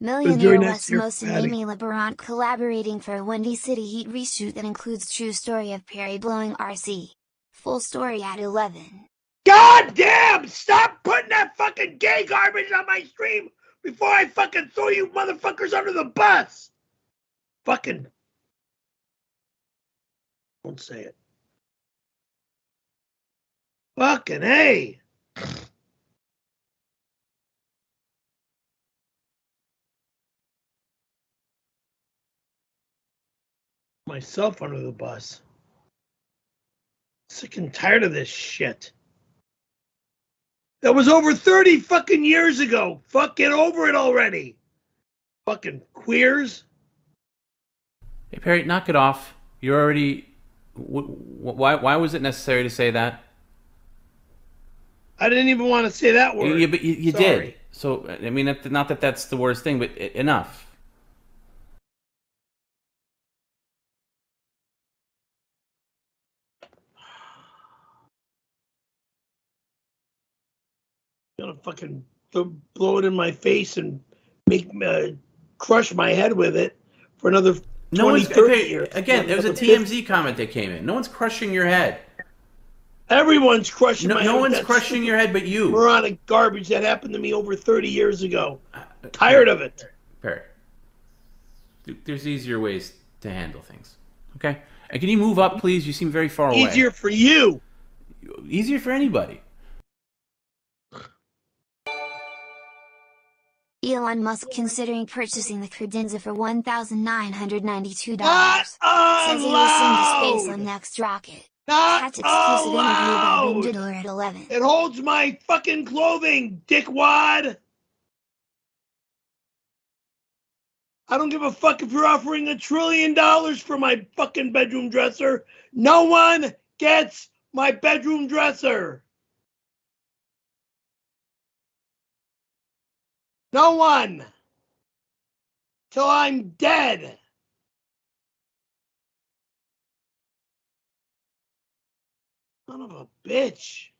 Millionaire Wes and Amy LeBarant collaborating for a Windy City Heat reshoot that includes true story of Perry blowing RC. Full story at 11. God damn! Stop putting that fucking gay garbage on my stream before I fucking throw you motherfuckers under the bus! Fucking. Won't say it. Fucking hey! Myself under the bus. Sick and tired of this shit. That was over 30 fucking years ago. Fuck, get over it already. Fucking queers. Hey Perry, knock it off. You're already. wh- wh- Why? Why was it necessary to say that? I didn't even want to say that word. Yeah, but you, you did. So I mean, not that that's the worst thing, but enough. Gonna fucking blow it in my face and make uh, crush my head with it for another 20, No one's 30 okay, years. again. There was a Another 50. TMZ comment that came in. No one's crushing your head. Everyone's crushing No, no one's crushing your head, but you. moronic garbage that happened to me over 30 years ago. Tired of it. Perry. There's easier ways to handle things. Okay. And can you move up, please? You seem very far away. Easier for you. Easier for anybody. Elon Musk considering purchasing the credenza for $1,992. Not Says he will send to space on next rocket. Not Catch exclusive interview by allowed. At 11. It holds my fucking clothing, dickwad. I don't give a fuck if you're offering a trillion dollars for my fucking bedroom dresser. No one gets my bedroom dresser. No one. Till I'm dead. Son of a bitch.